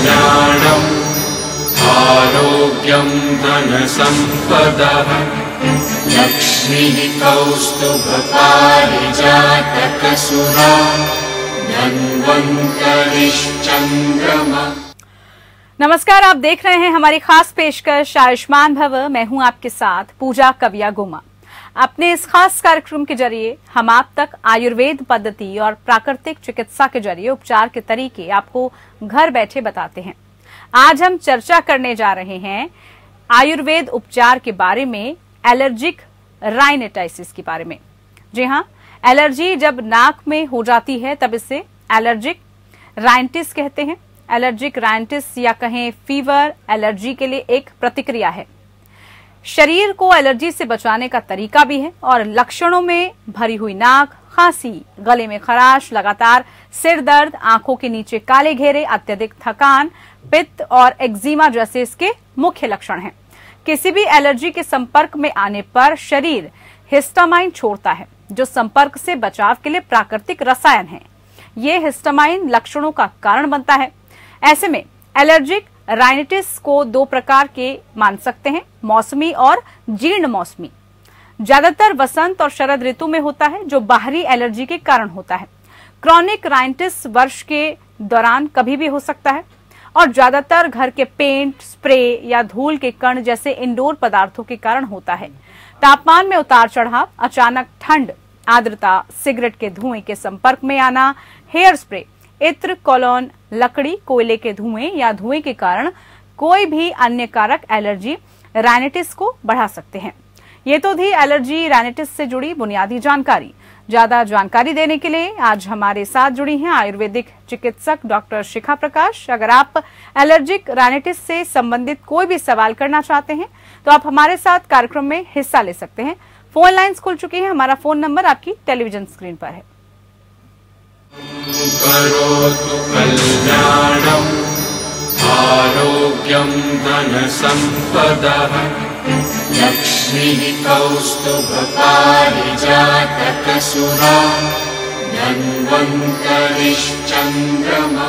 कल्याणम् आरोग्यम् धनसम्पदः। लक्ष्मीः कौस्तुभपारिजातकसुरा धन्वन्तरिश्चन्द्रमा। नमस्कार, आप देख रहे हैं हमारी खास पेशकश, आयुष्मान भव। मैं हूँ आपके साथ पूजा कविया गुमा। अपने इस खास कार्यक्रम के ज़रिए हम आप तक आयुर्वेद पद्धति और प्राकृतिक चिकित्सा के ज़रिए उपचार के तरीके आपको घर बैठे बताते हैं। आज हम चर्चा करने जा रहे हैं आयुर्वेद उपचार के बारे में, एलर्जिक राइनेटाइसिस के बारे में। जी हाँ एलर्जी जब नाक में हो जाती है तब इसे एलर्जिक राइंटिस कहते हैं। एलर्जिक राइंटिस या कहें फीवर, एलर्जी के लिए एक प्रतिक्रिया है। शरीर को एलर्जी से बचाने का तरीका भी है और लक्षणों में भरी हुई नाक, खांसी, गले में खराश, लगातार सिर दर्द, आँखों के नीचे काले घेरे, अत्यधिक थकान, पित्त और एक्जिमा जैसे इसके मुख्य लक्षण हैं। किसी भी एलर्जी के संपर्क में आने पर शरीर हिस्टामाइन छोड़ता है, जो संपर्क से बचाव के लिए प्राकृतिक रसायन है। ये हिस्टामाइन लक्षणों का कारण बनता है। ऐसे में एलर्जिक राइनिटिस को दो प्रकार के मान सकते हैं, मौसमी और जीर्ण मौसमी। ज़्यादातर वसंत और शरद ऋतु में होता है, जो बाहरी एलर्जी के कारण होता है। क्रॉनिक राइनिटिस वर्ष के दौरान कभी भी हो सकता है, और ज़्यादातर घर के पेंट, स्प्रे या धूल के कण जैसे इंडोर पदार्थों के कारण होता है। तापमान में उतार चढ़ाव, अचानक ठंड, आर्द्रता, सिगरेट के धुएँ के संपर्क में आना, हेयर स्प्रे इत्र, कोलोन, लकड़ी, कोयले के धुएँ या धुएँ के कारण कोई भी अन्य कारक एलर्जी राइनिटिस को बढ़ा सकते हैं। ये तो थी एलर्जी राइनिटिस से जुड़ी बुनियादी जानकारी। ज़्यादा जानकारी देने के लिए आज हमारे साथ जुड़ी हैं आयुर्वेदिक चिकित्सक डॉक्टर शिखा प्रकाश। अगर आप एलर्जिक राइनिटिस से संबंधित कोई भी सवाल करना चाहते हैं तो आप हमारे साथ कार्यक्रम में हिस्सा ले सकते हैं। फ़ोन लाइन्स खुल चुकी हैं। हमारा फ़ोन नंबर आपकी टेलीविज़न स्क्रीन पर है। करोतु कल्याणम् आरोग्यम् धनसम्पदः। लक्ष्मीः कौस्तुभपारिजातकसुरा धन्वन्तरिश्चन्द्रमा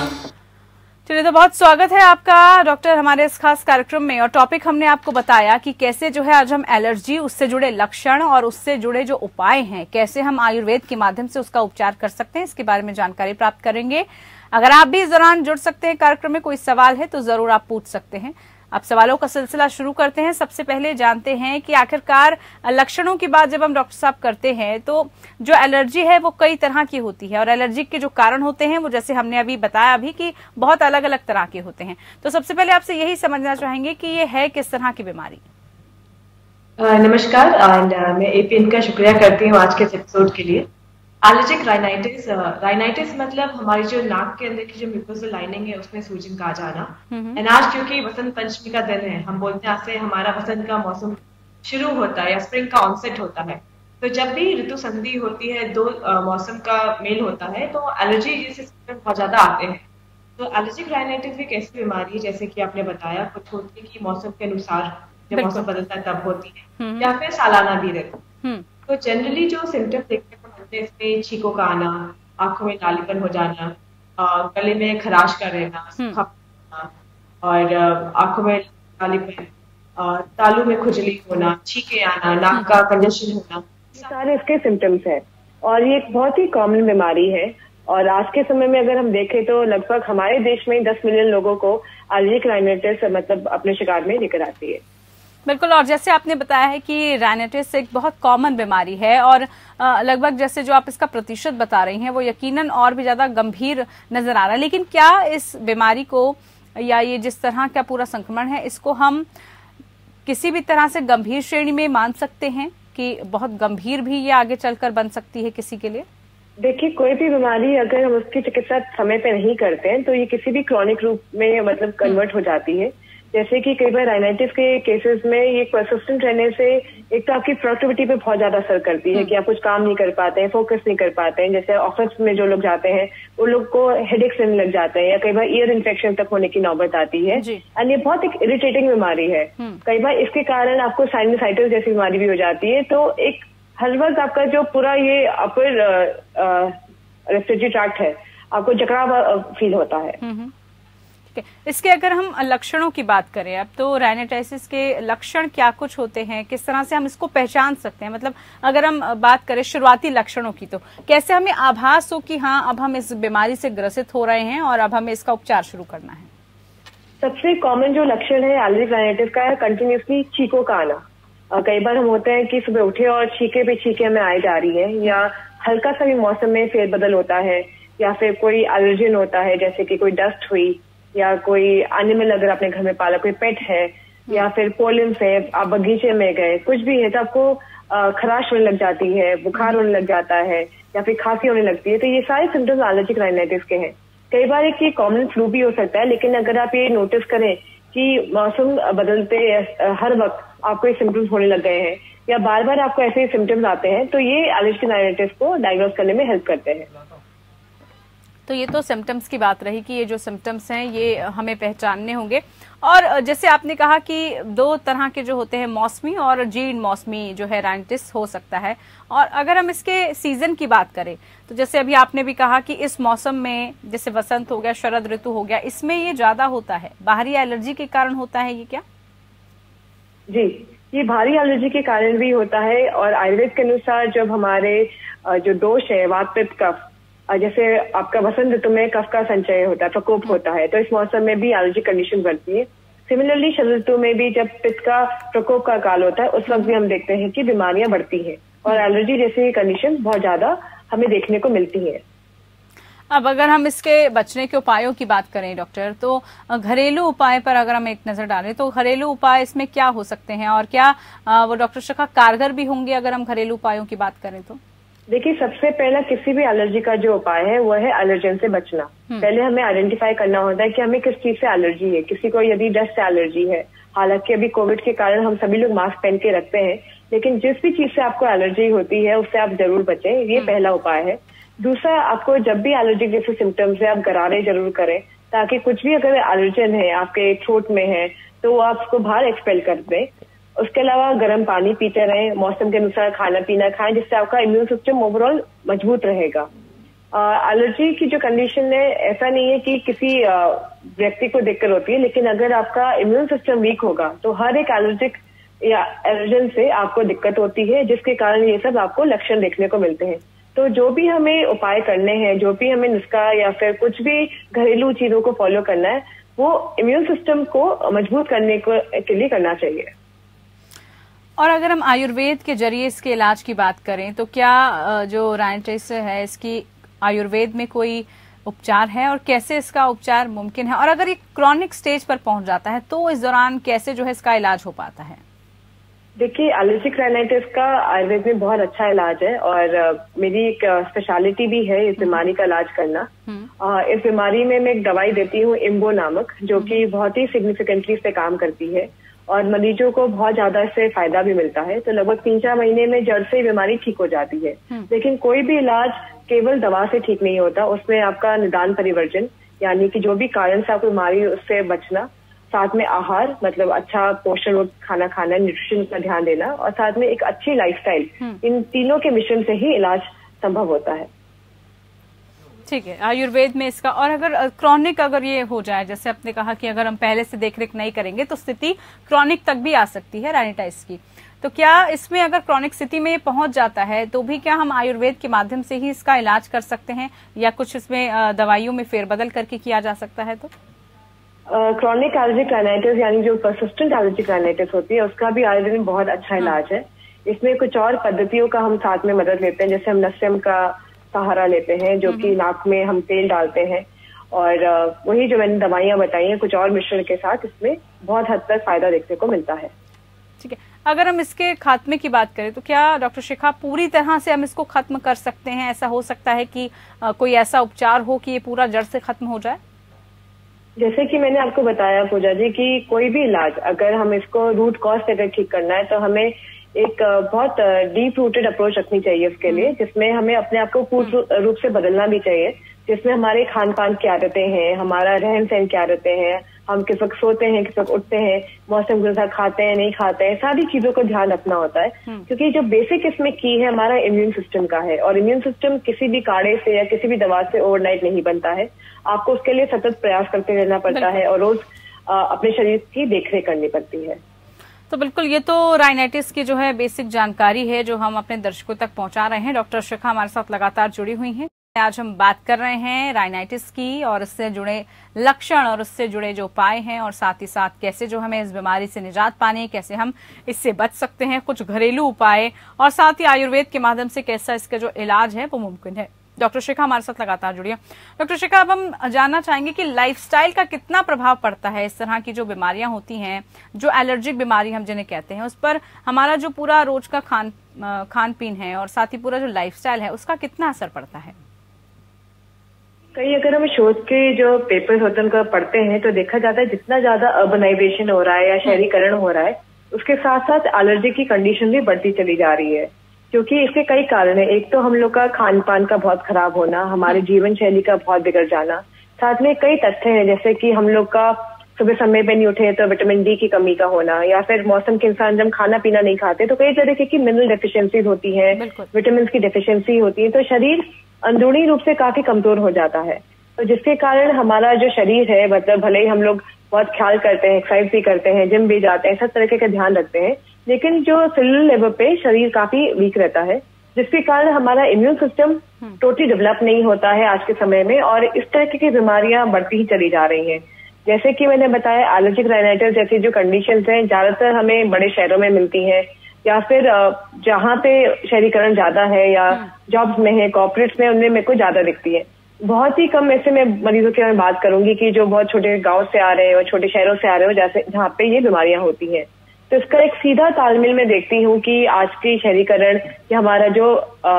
चलिए तो बहुत स्वागत है आपका, डॉक्टर, हमारे इस खास कार्यक्रम में। और टॉपिक हमने आपको बताया कि कैसे जो है आज हम एलर्जी उससे जुड़े लक्षण और उससे जुड़े जो उपाय हैं, कैसे हम आयुर्वेद के माध्यम से उसका उपचार कर सकते हैं, इसके बारे में जानकारी प्राप्त करेंगे। अगर आप भी इस दौरान जुड़ सकते हैं, कार्यक्रम में कोई सवाल है तो ज़रूर आप पूछ सकते हैं। अब सवालों का सिलसिला शुरू करते हैं। सबसे पहले जानते हैं कि आखिरकार लक्षणों की बात जब हम डॉक्टर साहब करते हैं तो जो एलर्जी है वो कई तरह की होती है और एलर्जी के जो कारण होते हैं, वो जैसे हमने अभी बताया अभी कि बहुत अलग अलग तरह के होते हैं। तो सबसे पहले आपसे यही समझना चाहेंगे कि ये है किस तरह की बीमारी? नमस्कार मैं एपीएन का शुक्रिया करती हूँ आज के एपिसोड के लिए। एलर्जिक राइनाइटिस राइनाइटिस मतलब हमारी जो नाक के अंदर की जो म्यूकोसल लाइनिंग है उसमें सूजन का आ जाना। एंड आज क्योंकि वसंत पंचमी का दिन है हम बोलते हैं आज से हमारा वसंत का मौसम शुरू होता है या स्प्रिंग का ऑनसेट होता है। तो जब भी ऋतु संधि होती है दो uh, मौसम का मेल होता है तो एलर्जी जैसे बहुत ज़्यादा आते हैं। तो एलर्जिक राइनाइटिस एक ऐसी बीमारी है जैसे कि आपने बताया कुछ होती है कि मौसम के अनुसार जब मौसम बदलता है तब होती है। या फिर सालाना भी रहती है। हम्म। तो जनरली जो सिम्टम्स देखने इसमें छींकों का आना आँखों में नालीपन हो जाना गले में खराश का रहना और आँखों में लालीपन अ, तालू में खुजली होना छींके आना नाक का कंजेशन होना। सारे इसके सिम्टम्स हैं। और ये एक बहुत ही कॉमन बीमारी है। और आज के समय में अगर हम देखें तो लगभग हमारे देश में 10 मिलियन लोगों को एलर्जिक राइनाइटिस मतलब अपने शिकार में लेकर आती है। बिल्कुल, और जैसे आपने बताया है कि राइनेटिस एक बहुत कॉमन बीमारी है और लगभग जैसे जो आप इसका प्रतिशत बता रही हैं, वो यकीनन और भी ज़्यादा गंभीर नज़र आ रहा है। लेकिन क्या इस बीमारी को या ये जिस तरह का पूरा संक्रमण है, इसको हम किसी भी तरह से गंभीर श्रेणी में मान सकते हैं कि बहुत गंभीर भी ये आगे चलकर बन सकती है किसी के लिए? देखिए, कोई भी बीमारी अगर हम उसकी चिकित्सा समय पे नहीं करते हैं तो ये किसी भी क्रॉनिक रूप में मतलब कन्वर्ट हो जाती है। जैसे कि कई बार राइनाइटिस के केसेस में ये परसिस्टेंट रहने से एक तो आपकी प्रोडक्टिविटी पे बहुत ज़्यादा असर करती है कि आप कुछ काम नहीं कर पाते हैं फोकस नहीं कर पाते हैं जैसे ऑफ़िस में जो लोग जाते हैं वो लोग को हेडेक्स रहने लग जाते हैं या कई बार ईयर इन्फेक्शन तक होने की नौबत आती है। एंड ये बहुत एक इरिटेटिंग बीमारी है हम्म। कई बार इसके कारण आपको साइनसाइटिस जैसी बीमारी भी हो जाती है तो एक हर वक्त आपका जो पूरा ये अपर ट्रैक्ट है आपको जकड़ा फील होता है हम्म, हम्म। ठीक है। इसके अगर हम लक्षणों की बात करें, अब तो राइनेटाइसिस के लक्षण क्या कुछ होते हैं? किस तरह से हम इसको पहचान सकते हैं? मतलब अगर हम बात करें शुरुआती लक्षणों की तो कैसे हमें आभास हो कि हाँ अब हम इस बीमारी से ग्रसित हो रहे हैं और अब हमें इसका उपचार शुरू करना है? सबसे कॉमन जो लक्षण है एलर्जिक राइनाइटिस का है कंटिन्यूसली छींकों का आना। कई बार हम होते हैं कि सुबह उठे और छीके पे छींके हमें आए जा रही है, या हल्का सा भी मौसम में फेरबदल होता है, या फिर कोई एलर्जन होता है, जैसे कि कोई डस्ट हुई या कोई एनिमल अगर आपने घर में पाला कोई पेट है या फिर पोलिन है आप बगीचे में गए कुछ भी है तो आपको खराश होने लग जाती है बुखार होने लग जाता है या फिर खांसी होने लगती है तो ये सारे सिम्टम्स एलर्जिक राइनाइटिस के हैं। कई बार एक ये कॉमन फ्लू भी हो सकता है लेकिन अगर आप ये नोटिस करें कि मौसम बदलते हर वक्त आपको ये सिम्टम्स होने लग गए हैं या बार बार आपको ऐसे सिम्टम्स आते हैं तो ये एलर्जिक राइनाइटिस को डायग्नोज करने में हेल्प करते हैं। तो ये तो सिम्टम्स की बात रही कि ये जो सिम्टम्स हैं, ये हमें पहचानने होंगे। और जैसे आपने कहा कि दो तरह के जो होते हैं मौसमी और जीर्ण मौसमी जो है राइटिस हो सकता है। और अगर हम इसके सीज़न की बात करें तो जैसे अभी आपने भी कहा कि इस मौसम में, जैसे वसंत हो गया, शरद ऋतु हो गया, इसमें ये ज़्यादा होता है। बाहरी एलर्जी के कारण होता है ये क्या? जी, ये भारी एलर्जी के कारण भी होता है। और आयुर्वेद के अनुसार जब हमारे जो दोष है वात पित्त कफ जैसे आपका वसंत ऋतु में कफ का संचय होता है, प्रकोप होता है तो इस मौसम में भी एलर्जी कंडीशन बनती है। सिमिलरली शरद ऋतु में भी जब पित्त का प्रकोप का काल होता है, उस वक्त भी हम देखते हैं कि बीमारियाँ बढ़ती हैं और एलर्जी जैसी कंडीशन बहुत ज़्यादा हमें देखने को मिलती है। अब अगर हम इसके बचने के उपायों की बात करें डॉक्टर तो घरेलू उपाय पर अगर हम एक नज़र डालें तो घरेलू उपाय इसमें क्या हो सकते हैं और क्या वो डॉक्टर शिखा कारगर भी होंगे अगर हम घरेलू उपायों की बात करें तो? देखिए सबसे पहला किसी भी एलर्जी का जो उपाय है वो है एलर्जन से बचना। पहले हमें आइडेंटिफाई करना होता है कि हमें किस चीज़ से एलर्जी है। किसी को यदि डस्ट से एलर्जी है हालाँकि अभी कोविड के कारण हम सभी लोग मास्क पहन के रखते हैं लेकिन जिस भी चीज़ से आपको एलर्जी होती है उससे आप ज़रूर बचें ये पहला उपाय है। दूसरा आपको जब भी एलर्जी जैसे सिम्टम्स है आप गरारे ज़रूर करें ताकि कुछ भी अगर एलर्जन है आपके थ्रोट में है तो वो आप उसको बाहर एक्सपेल कर दें। उसके अलावा गर्म पानी पीते रहें, मौसम के अनुसार खाना पीना खाएँ, जिससे आपका इम्यून सिस्टम ओवरऑल मज़बूत रहेगा। एलर्जी की जो कंडीशन है, ऐसा नहीं है कि किसी व्यक्ति को दिक्कत होती है, लेकिन अगर आपका इम्यून सिस्टम वीक होगा तो हर एक एलर्जिक या एलर्जन से आपको दिक्कत होती है, जिसके कारण ये सब आपको लक्षण देखने को मिलते हैं। तो जो भी हमें उपाय करने हैं, जो भी हमें नुस्खा या फिर कुछ भी घरेलू चीज़ों को फॉलो करना है, वो इम्यून सिस्टम को मज़बूत करने को, के लिए करना चाहिए। और अगर हम आयुर्वेद के ज़रिए इसके इलाज की बात करें तो क्या जो राइटिस है इसकी आयुर्वेद में कोई उपचार है? और कैसे इसका उपचार मुमकिन है? और अगर ये क्रॉनिक स्टेज पर पहुँच जाता है तो इस दौरान कैसे जो है इसका इलाज हो पाता है? देखिए एलर्जिक राइनाइटिस का आयुर्वेद में बहुत अच्छा इलाज है और मेरी एक स्पेशलिटी भी है इस बीमारी का इलाज करना। अ, इस बीमारी में मैं एक दवाई देती हूँ इम्बो नामक जो कि बहुत ही सिग्निफिकेंटली से काम करती है। और मरीजों को बहुत ज़्यादा इससे फ़ायदा भी मिलता है। तो लगभग तीन चार महीने में जड़ से ही बीमारी ठीक हो जाती है। लेकिन कोई भी इलाज केवल दवा से ठीक नहीं होता उसमें आपका निदान परिवर्जन यानी कि जो भी कारण से आपको बीमारी उससे बचना साथ में आहार मतलब अच्छा पोषण युक्त खाना खाना न्यूट्रिशन का ध्यान देना और साथ में एक अच्छी लाइफस्टाइल इन तीनों के मिश्रण से ही इलाज संभव होता है। ठीक है आयुर्वेद में इसका और अगर क्रॉनिक अगर ये हो जाए जैसे आपने कहा कि अगर हम पहले से देखरेख नहीं करेंगे तो स्थिति क्रॉनिक तक भी आ सकती है राइनाइटिस की। तो क्या इसमें अगर क्रॉनिक स्थिति में ये पहुँच जाता है तो भी क्या हम आयुर्वेद के माध्यम से ही इसका इलाज कर सकते हैं या कुछ इसमें दवाइयों में फेरबदल करके किया जा सकता है तो? क्रॉनिक एलर्जिक राइनाइटिस यानी जो परसिस्टेंट एलर्जिक राइनाइटिस होती है उसका भी आयुर्वेद में बहुत अच्छा इलाज है। इसमें कुछ और पद्धतियों का हम साथ में मदद लेते हैं जैसे हम नस्यम का सहारा लेते हैं जो कि नाक में हम तेल डालते हैं। और वही जो मैंने दवाइयाँ बताई हैं कुछ और मिश्रण के साथ इसमें बहुत हद तक फ़ायदा देखने को मिलता है। ठीक है। अगर हम इसके खात्मे की बात करें तो क्या डॉक्टर शिखा पूरी तरह से हम इसको खत्म कर सकते हैं? ऐसा हो सकता है कि कोई ऐसा उपचार हो कि ये पूरा जड़ से खत्म हो जाए? जैसे कि मैंने आपको बताया पूजा जी कि कोई भी इलाज अगर हम इसको रूट कॉज से अगर ठीक करना है तो हमें एक बहुत डीप रूटेड अप्रोच रखनी चाहिए उसके लिए जिसमें हमें अपने आप को पूर्ण रूप से बदलना भी चाहिए जिसमें हमारे खान पान की आदतें हैं हमारा रहन सहन की आदतें हैं हम किस वक्त सोते हैं किस वक्त उठते हैं मौसम के अनुसार खाते हैं नहीं खाते हैं सारी चीज़ों को ध्यान रखना होता है। क्योंकि जो बेसिक इसमें की है हमारा इम्यून सिस्टम का है और इम्यून सिस्टम किसी भी काढ़े से या किसी भी दवा से ओवरनाइट नहीं बनता है। आपको उसके लिए सतत प्रयास करते रहना पड़ता है और रोज अपने शरीर की देखरेख करनी पड़ती है। तो बिल्कुल, ये तो राइनाइटिस की जो है बेसिक जानकारी है, जो हम अपने दर्शकों तक पहुँचा रहे हैं। डॉक्टर शिखा हमारे साथ लगातार जुड़ी हुई हैं। आज हम बात कर रहे हैं राइनाइटिस की और इससे जुड़े लक्षण और उससे जुड़े जो उपाय हैं और साथ ही साथ कैसे जो हमें इस बीमारी से निजात पानी, कैसे हम इससे बच सकते हैं, कुछ घरेलू उपाय और साथ ही आयुर्वेद के माध्यम से कैसा इसका जो इलाज है वो मुमकिन है। डॉक्टर शिखा हमारे साथ लगातार जुड़ी है डॉक्टर शिखा, अब हम जानना चाहेंगे कि लाइफस्टाइल का कितना प्रभाव पड़ता है इस तरह की जो बीमारियाँ होती हैं, जो एलर्जिक बीमारी हम जिन्हें कहते हैं, उस पर हमारा जो पूरा रोज का खान खान पीन है और साथ ही पूरा जो लाइफस्टाइल है, उसका कितना असर पड़ता है? कई अगर हम शोध के जो पेपर्स होते हैं, उनका पढ़ते हैं तो देखा जाता है जितना ज़्यादा अर्बनाइजेशन हो रहा है या शहरीकरण हो रहा है, उसके साथ साथ एलर्जी की कंडीशन भी बढ़ती चली जा रही है। क्योंकि इसके कई कारण है। एक तो हम लोग का खान पान का बहुत खराब होना हमारे जीवन शैली का बहुत बिगड़ जाना साथ में कई तथ्य हैं जैसे कि हम लोग का सुबह समय पे नहीं उठे तो विटामिन डी की कमी का होना या फिर मौसम के इंसान जब खाना पीना नहीं खाते तो कई तरीके की मिनरल डेफिशिएंसीज होती है विटामिन की डेफिशिएंसी होती है तो शरीर अंदरूनी रूप से काफ़ी कमज़ोर हो जाता है। तो जिसके कारण हमारा जो शरीर है मतलब भले ही हम लोग बहुत ख्याल करते हैं एक्सरसाइज भी करते हैं जिम भी जाते हैं सब तरीके का ध्यान रखते हैं लेकिन जो सेलुलर लेवल पे शरीर काफ़ी वीक रहता है जिसके कारण हमारा इम्यून सिस्टम टोटली डेवलप नहीं होता है आज के समय में और इस तरह की बीमारियाँ बढ़ती ही चली जा रही हैं। जैसे कि मैंने बताया एलर्जिक राइनाइटिस जैसी जो कंडीशन हैं ज़्यादातर हमें बड़े शहरों में मिलती हैं या फिर जहाँ पे शहरीकरण ज़्यादा है या जॉब्स में है कॉर्पोरेट्स में उनमें मेरे को ज़्यादा दिखती है। बहुत ही कम ऐसे मैं मरीजों की मैं बात करूँगी कि जो बहुत छोटे गाँव से आ रहे हैं और छोटे शहरों से आ रहे हो जैसे जहाँ पे ये बीमारियाँ होती हैं। तो इसका एक सीधा तालमेल मैं देखती हूँ कि आज की शहरीकरण या हमारा जो अ,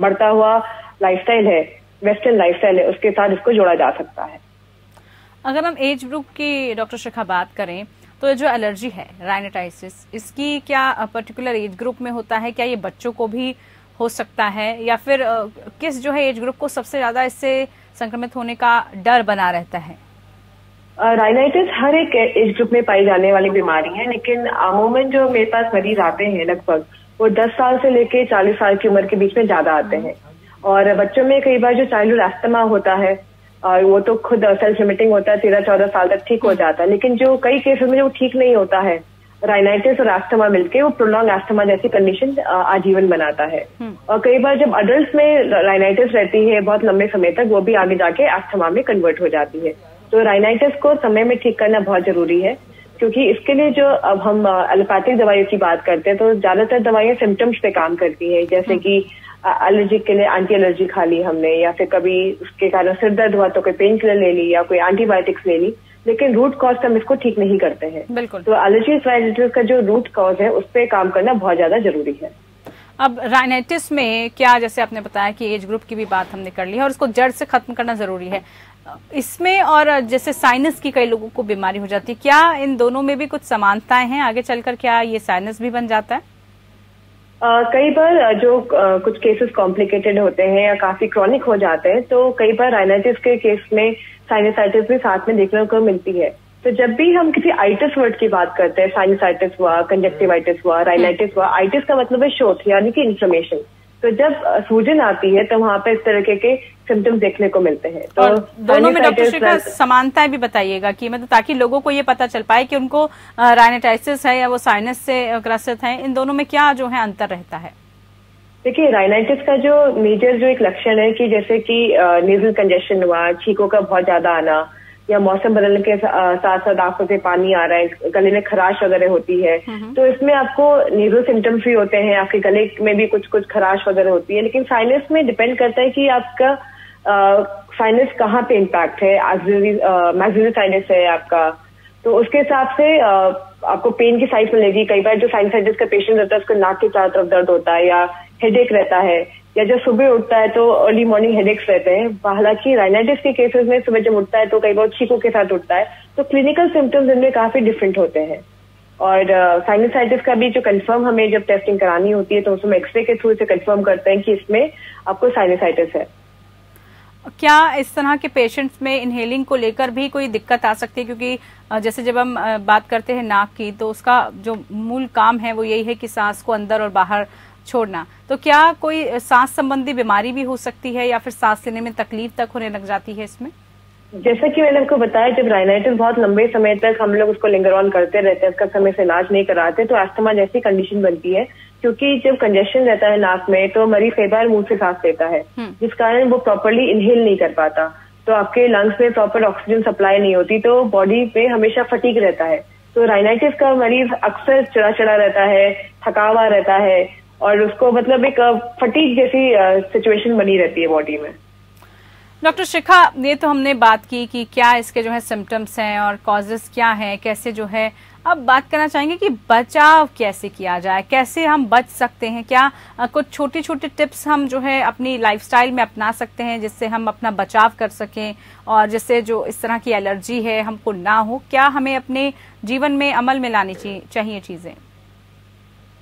बढ़ता हुआ लाइफस्टाइल है वेस्टर्न लाइफस्टाइल है उसके साथ इसको जोड़ा जा सकता है। अगर हम एज ग्रुप की डॉक्टर शिखा बात करें तो जो एलर्जी है राइनाइटिस इसकी क्या पर्टिकुलर एज ग्रुप में होता है? क्या ये बच्चों को भी हो सकता है या फिर किस जो है एज ग्रुप को सबसे ज़्यादा इससे संक्रमित होने का डर बना रहता है? राइनाइटिस हर एक एज ग्रुप में पाई जाने वाली बीमारी है लेकिन अमूमन जो मेरे पास मरीज़ आते हैं लगभग वो 10 साल से लेके 40 साल की उम्र के बीच में ज़्यादा आते हैं। और बच्चों में कई बार जो चाइल्डहुड एस्थमा होता है और वो तो खुद सेल्फ लिमिटिंग होता है तेरह चौदह साल तक ठीक हो जाता है लेकिन जो कई केसेस में जो ठीक नहीं होता है राइनाइटिस और एस्थमा मिलके वो प्रोलॉन्ग एस्थमा जैसी कंडीशन आजीवन बनाता है। और कई बार जब अडल्ट में राइनाइटिस रहती है बहुत लंबे समय तक वो भी आगे जाके एस्थमा में कन्वर्ट हो जाती है। तो राइनाइटिस को समय में ठीक करना बहुत ज़रूरी है क्योंकि इसके लिए जो अब हम एलोपैथिक दवाइयों की बात करते हैं तो ज़्यादातर दवाइयाँ सिम्टम्स पे काम करती हैं। जैसे कि एलर्जी के लिए एंटी एलर्जी खा ली हमने या फिर कभी उसके कारण सिर दर्द हुआ तो कोई पेन किलर ले ली या कोई एंटीबायोटिक्स ले ली। लेकिन रूट कॉज हम इसको ठीक नहीं करते हैं। बिल्कुल। तो एलर्जी राइनाइटिस का जो रूट कॉज है उस पर काम करना बहुत ज़्यादा ज़रूरी है। अब राइनाइटिस में क्या जैसे आपने बताया कि एज ग्रुप की भी बात हमने कर ली है और उसको जड़ से खत्म करना ज़रूरी है। इसमें और जैसे साइनस की कई लोगों को बीमारी हो जाती है क्या इन दोनों में भी कुछ समानताएँ हैं? आगे चलकर क्या ये साइनस भी बन जाता है? कई बार जो कुछ केसेस कॉम्प्लिकेटेड होते हैं या काफ़ी क्रॉनिक हो जाते हैं तो कई बार राइनाइटिस के केस में साइनसाइटिस भी साथ में देखने को मिलती है। तो जब भी हम किसी आइटिस वर्ड की बात करते हैं साइनसाइटिस हुआ कंजेक्टिवाइटिस हुआ राइनाइटिस हुआ आइटिस का मतलब है शोथ, यानी कि इन्फ्लेमेशन तो जब सूजन आती है तो वहाँ पे इस तरह के सिम्टम्स देखने को मिलते हैं। तो दोनों में डॉक्टर शिखा समानताएँ भी बताइएगा कि मतलब ताकि लोगों को ये पता चल पाए कि उनको राइनाइटिस है या वो साइनस से ग्रसित है इन दोनों में क्या जो है अंतर रहता है? देखिए राइनाइटिस का जो मेजर जो एक लक्षण है कि जैसे कि नेजल कंजेशन हुआ छींकों का बहुत ज़्यादा आना या मौसम बदलने के साथ साथ आँखों से पानी आ रहा है गले में खराश वगैरह होती है। तो इसमें आपको नेजल सिम्टम्स भी होते हैं आपके गले में भी कुछ कुछ खराश वगैरह होती है लेकिन साइनस में डिपेंड करता है कि आपका साइनस कहाँ पे इम्पैक्ट है मैक्सिलरी साइनस है आपका। तो उसके हिसाब से आपको पेन की साइज़ मिलेगी। कई बार जो साइनसाइटिस का पेशेंट रहता है उसको नाक के चारों तरफ़ दर्द होता है या हेडेक रहता है। या जब सुबह उठता है तो अर्ली मॉर्निंग हेडेक्स रहते हैं। हालाँकि राइनाइटिस के केसेस में सुबह जब उठता है तो कई बार छीकों के साथ उठता है। तो क्लिनिकल सिम्टम्स इनमें काफ़ी डिफरेंट होते हैं। और साइनसाइटिस का भी जो कंफर्म हमें जब टेस्टिंग करानी होती है तो उसमें एक्सरे के थ्रू से कंफर्म करते हैं कि इसमें आपको साइनसाइटिस है। क्या इस तरह के पेशेंट्स में इनहेलिंग को लेकर भी कोई दिक्कत आ सकती है? क्योंकि जैसे जब हम बात करते हैं नाक की तो उसका जो मूल काम है वो यही है कि सांस को अंदर और बाहर छोड़ना। तो क्या कोई सांस संबंधी बीमारी भी हो सकती है या फिर सांस लेने में तकलीफ़ तक होने लग जाती है इसमें? जैसा कि मैंने आपको बताया जब राइनाइटिस बहुत लंबे समय तक हम लोग उसको लिंगर ऑन करते रहते हैं उसका समय से इलाज नहीं कराते तो अस्थमा जैसी कंडीशन बनती है। क्योंकि जब कंजेशन रहता है नाक में तो मरीज़ कई बार मुँह से सांस लेता है हम्म। जिस कारण वो प्रॉपरली इनहेल नहीं कर पाता। तो आपके लंग्स में प्रॉपर ऑक्सीजन सप्लाई नहीं होती तो बॉडी पे हमेशा फटीक रहता है। तो राइनाइटिस का मरीज़ अक्सर चढ़ा चढ़ा रहता है थकावा रहता है और उसको मतलब एक फटीक जैसी सिचुएशन बनी रहती है बॉडी में। डॉक्टर शिखा ये तो हमने बात की कि क्या इसके जो है सिम्टम्स हैं और कॉजेस क्या हैं, कैसे जो है, अब बात करना चाहेंगे कि बचाव कैसे किया जाए, कैसे हम बच सकते हैं, क्या कुछ छोटी छोटी टिप्स हम जो है अपनी लाइफस्टाइल में अपना सकते हैं जिससे हम अपना बचाव कर सकें और जिससे जो इस तरह की एलर्जी है, हमको ना हो, क्या हमें अपने जीवन में अमल में लानी चाहिए चीज़ें?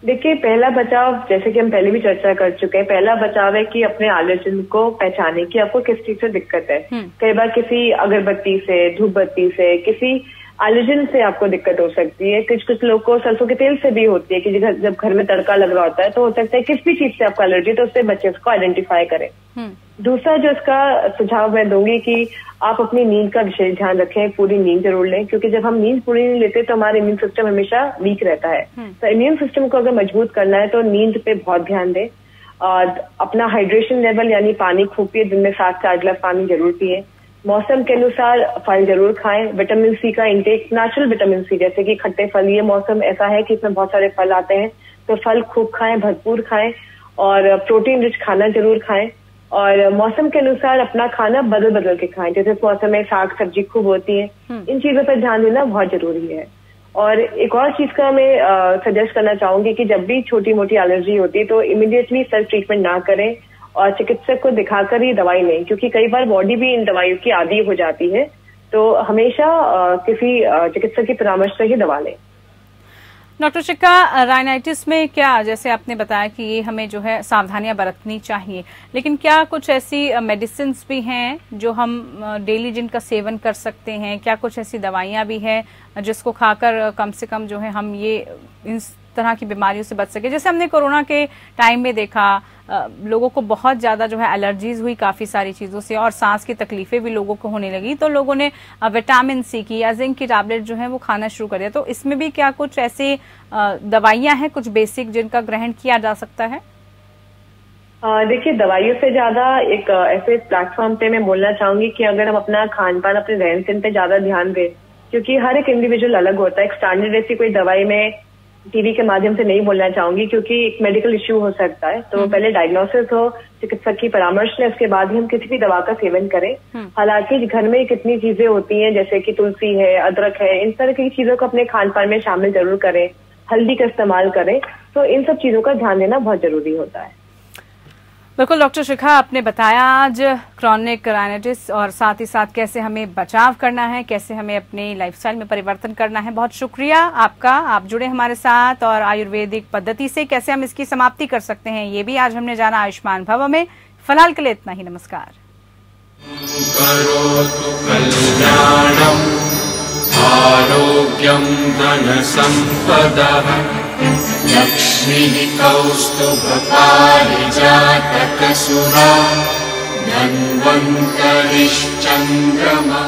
देखिए पहला बचाव जैसे कि हम पहले भी चर्चा कर चुके हैं पहला बचाव है कि अपने आलोचन को पहचाने कि आपको किस चीज़ से दिक्कत है हम्म। कई बार किसी अगरबत्ती से धूपबत्ती से किसी एलर्जन से आपको दिक्कत हो सकती है। कुछ कुछ लोग को सरसों के तेल से भी होती है कि जब घर में तड़का लग रहा होता है तो हो सकता है किस भी चीज़ से आपको एलर्जी है, तो उससे बच्चे उसको आइडेंटिफाई करें। हम्म। दूसरा जो इसका सुझाव मैं दूँगी कि आप अपनी नींद का विशेष ध्यान रखें पूरी नींद ज़रूर लें क्योंकि जब हम नींद पूरी नहीं लेते तो हमारा इम्यून सिस्टम हमेशा वीक रहता है। हम्म। तो इम्यून सिस्टम को अगर मज़बूत करना है तो नींद पे बहुत ध्यान दें। और अपना हाइड्रेशन लेवल यानी पानी खूब पिए दिन में सात से आठ गिलास पानी ज़रूर पिए। मौसम के अनुसार फल ज़रूर खाएँ। विटामिन सी का इंटेक नेचुरल विटामिन सी जैसे कि खट्टे फल ये मौसम ऐसा है कि इसमें बहुत सारे फल आते हैं। तो फल खूब खाएँ भरपूर खाएँ और प्रोटीन रिच खाना ज़रूर खाएँ। और मौसम के अनुसार अपना खाना बदल बदल के खाएँ। जैसे इस मौसम में साग सब्ज़ी खूब होती है। हम्म। इन चीज़ों पर ध्यान देना बहुत ज़रूरी है। और एक और चीज़ का मैं सजेस्ट करना चाहूँगी कि जब भी छोटी मोटी एलर्जी होती है तो इमिडिएटली सेल्फ ट्रीटमेंट ना करें। और चिकित्सक को दिखाकर ही दवाई लें क्योंकि कई बार बॉडी भी इन दवाइयों की आदी हो जाती है तो हमेशा किसी चिकित्सक की परामर्श से ही दवा लें। डॉक्टर शिक्का राइनाइटिस में क्या, जैसे आपने बताया कि ये हमें जो है सावधानियाँ बरतनी चाहिए, लेकिन क्या कुछ ऐसी मेडिसिन भी हैं जो हम डेली जिनका सेवन कर सकते हैं? क्या कुछ ऐसी दवाइयाँ भी हैं जिसको खाकर कम से कम जो है हम ये तरह की बीमारियों से बच सके। जैसे हमने कोरोना के टाइम में देखा लोगों को बहुत ज़्यादा जो है एलर्जीज हुई काफ़ी सारी चीज़ों से और सांस की तकलीफें भी लोगों को होने लगी। तो लोगों ने विटामिन सी की या जिंक की टैबलेट जो है वो खाना शुरू कर दिया। तो इसमें भी क्या कुछ ऐसी दवाइयाँ हैं, कुछ बेसिक जिनका ग्रहण किया जा सकता है? देखिए, दवाइयों से ज़्यादा एक ऐसे प्लेटफॉर्म पे मैं बोलना चाहूँगी कि अगर हम अपना खान पान अपने रहन सहन पे ज़्यादा ध्यान दें, क्योंकि हर एक इंडिविजुअल अलग होता है। एक स्टैंडर्ड ऐसी कोई दवाई में टीवी के माध्यम से नहीं बोलना चाहूँगी क्योंकि एक मेडिकल इश्यू हो सकता है। तो पहले डायग्नोसिस हो चिकित्सक की परामर्श लें उसके बाद ही हम किसी भी दवा का सेवन करें। हम्म। हालाँकि घर में कितनी चीज़ें होती हैं जैसे कि तुलसी है अदरक है इन तरह की चीज़ों को अपने खान पान में शामिल ज़रूर करें हल्दी का इस्तेमाल करें। तो इन सब चीज़ों का ध्यान देना बहुत ज़रूरी होता है। बिल्कुल, डॉक्टर शिखा, आपने बताया आज क्रॉनिक राइनाइटिस और साथ ही साथ कैसे हमें बचाव करना है, कैसे हमें अपनी लाइफस्टाइल में परिवर्तन करना है। बहुत शुक्रिया आपका। आप जुड़े हमारे साथ और आयुर्वेदिक पद्धति से कैसे हम इसकी समाप्ति कर सकते हैं, ये भी आज हमने जाना आयुष्मान भव में। फ़िलहाल के लिए इतना ही, नमस्कार। करोतु कल्याणम् आरोग्यं धनसम्पदः। लक्ष्मीः कौस्तुभपारिजातकसुरा धन्वन्तरिश्चन्द्रमा